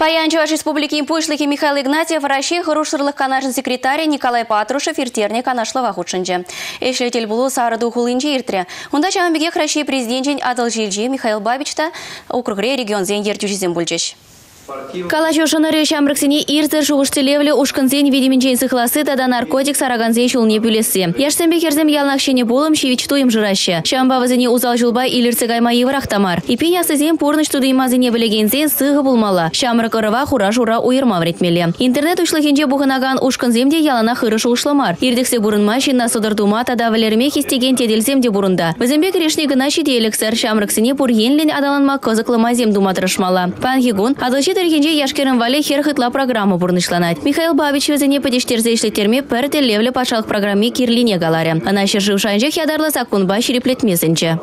Паян Чуваш Республики Пуйшлыки Михаил Игнатьев, Россия хорошырлық канашын секретарь Николай Патрушев иртерне канашлыға худшынчы. Эшлетел булу сарыду хулынчы иртре. Унда чамбеге Россия президентчен Адыл Жилжи Михаил Бабичта округре регион зен ертюжизем бульчыш. Калачу шыныры шамрыксене ирзір шуғыштелевлі ушкынзен видимінчен сықласы тада наркотик сараганзен шулне пюлесі. Яшсенбе херзем ялнақшене болым шевич туым жыращы. Шамба вазыне узал жылба илірці гайма еврақ тамар. Ипен ясызен порныш тудыймазыне білегензен сығы булмала. Шамрык ырыва хура-шура уйырма вретмелі. Интернет ушлыхенже бұғынаган ушкынземде ялана хырышы ушламар. Ирдіксе бурынма шинна содырдума тада валерме хистеген теделземде бурында. Візембе крешне гына шиделіксір шамрыксене пур енлен адаланма кызықлыма зем думатырышмала. Пан Хигун, тәргенже яшкерін вале хер хытла программа бурнышланат. Михаил Бабич өзіне падештерзе ишлеттерме пір телевлі пашалық программе кирлине галаре. Ана шыржыв шанжы ядарлы сакунба шереплетмесінче.